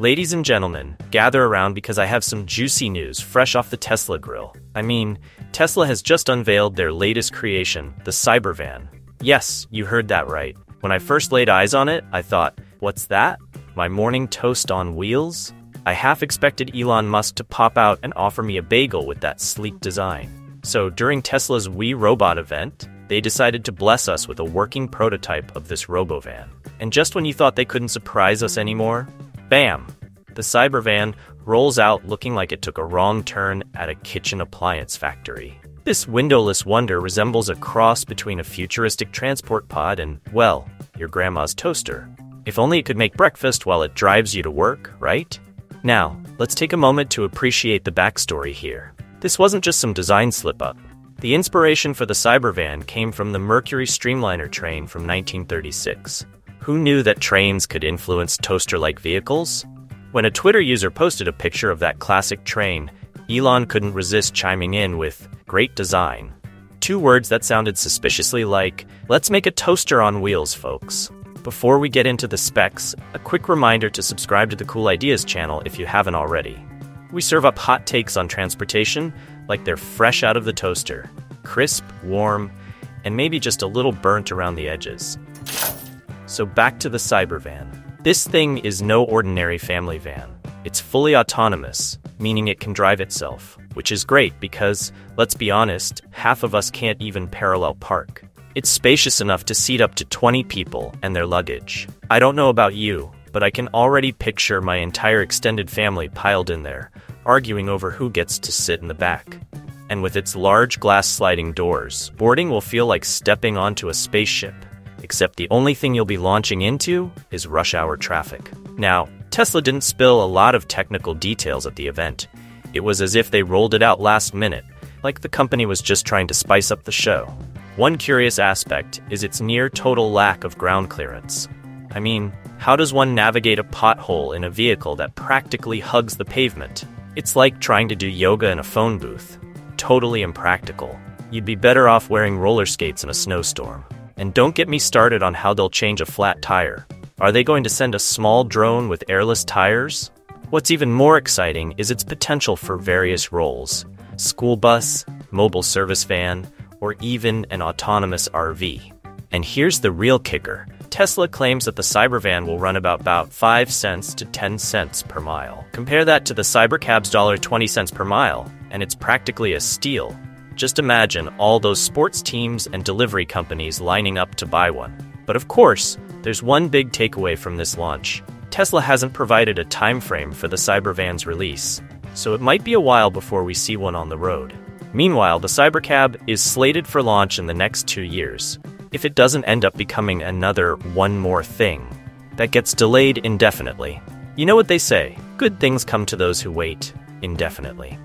Ladies and gentlemen, gather around because I have some juicy news fresh off the Tesla grill. I mean, Tesla has just unveiled their latest creation, the Cybervan. Yes, you heard that right. When I first laid eyes on it, I thought, what's that? My morning toast on wheels? I half expected Elon Musk to pop out and offer me a bagel with that sleek design. So during Tesla's We Robot event, they decided to bless us with a working prototype of this Robovan. And just when you thought they couldn't surprise us anymore, bam! The Cybervan rolls out looking like it took a wrong turn at a kitchen appliance factory. This windowless wonder resembles a cross between a futuristic transport pod and, well, your grandma's toaster. If only it could make breakfast while it drives you to work, right? Now, let's take a moment to appreciate the backstory here. This wasn't just some design slip up. The inspiration for the Cybervan came from the Mercury Streamliner train from 1936. Who knew that trains could influence toaster like vehicles? When a Twitter user posted a picture of that classic train, Elon couldn't resist chiming in with, Great design. Two words that sounded suspiciously like, let's make a toaster on wheels, folks. Before we get into the specs, a quick reminder to subscribe to the Cool Ideas channel if you haven't already. We serve up hot takes on transportation like they're fresh out of the toaster crisp, warm, and maybe just a little burnt around the edges. So back to the Cybervan. This thing is no ordinary family van. It's fully autonomous, meaning it can drive itself, which is great because, let's be honest, half of us can't even parallel park. It's spacious enough to seat up to 20 people and their luggage. I don't know about you, but I can already picture my entire extended family piled in there, arguing over who gets to sit in the back. And with its large glass sliding doors, boarding will feel like stepping onto a spaceship, except the only thing you'll be launching into is rush hour traffic. Now, Tesla didn't spill a lot of technical details at the event. It was as if they rolled it out last minute, like the company was just trying to spice up the show. One curious aspect is its near total lack of ground clearance. I mean, how does one navigate a pothole in a vehicle that practically hugs the pavement? It's like trying to do yoga in a phone booth. Totally impractical. You'd be better off wearing roller skates in a snowstorm. And don't get me started on how they'll change a flat tire. Are they going to send a small drone with airless tires? What's even more exciting is its potential for various roles school bus, mobile service van, or even an autonomous RV. And here's the real kicker Tesla claims that the Cybervan will run about, about 5 cents to 10 cents per mile. Compare that to the Cybercab's $20 cents per mile, and it's practically a steal. Just imagine all those sports teams and delivery companies lining up to buy one. But of course, there's one big takeaway from this launch. Tesla hasn't provided a timeframe for the Cybervan's release, so it might be a while before we see one on the road. Meanwhile, the Cybercab is slated for launch in the next two years, if it doesn't end up becoming another one more thing that gets delayed indefinitely. You know what they say good things come to those who wait indefinitely.